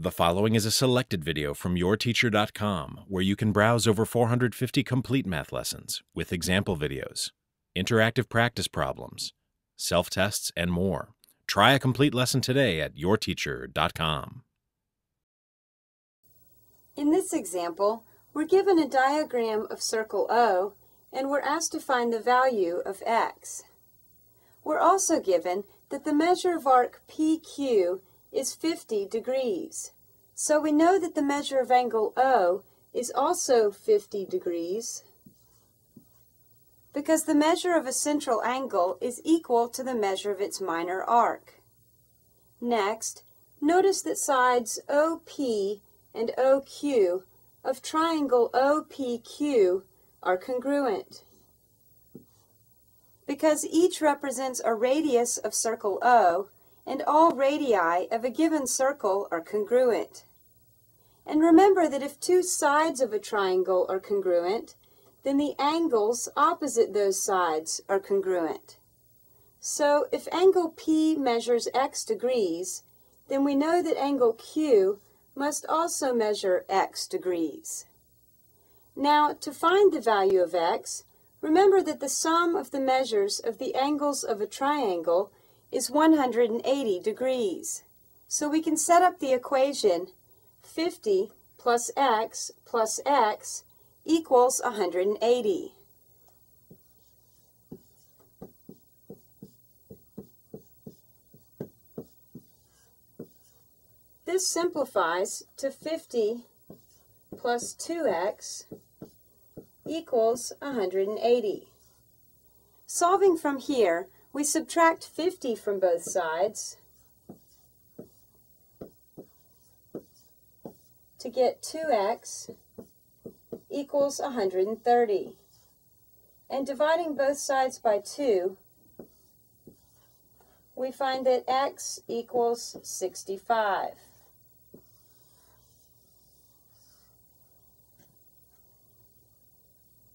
The following is a selected video from yourteacher.com where you can browse over 450 complete math lessons with example videos, interactive practice problems, self tests, and more. Try a complete lesson today at yourteacher.com. In this example, we're given a diagram of circle O and we're asked to find the value of x. We're also given that the measure of arc PQ is 50 degrees. So we know that the measure of angle O is also 50 degrees because the measure of a central angle is equal to the measure of its minor arc. Next, notice that sides OP and OQ of triangle OPQ are congruent. Because each represents a radius of circle O, and all radii of a given circle are congruent. And remember that if two sides of a triangle are congruent, then the angles opposite those sides are congruent. So if angle P measures x degrees, then we know that angle Q must also measure x degrees. Now, to find the value of x, remember that the sum of the measures of the angles of a triangle is 180 degrees. So we can set up the equation 50 plus x plus x equals 180. This simplifies to 50 plus 2x equals 180. Solving from here, we subtract 50 from both sides to get 2x equals 130. And dividing both sides by 2, we find that x equals 65.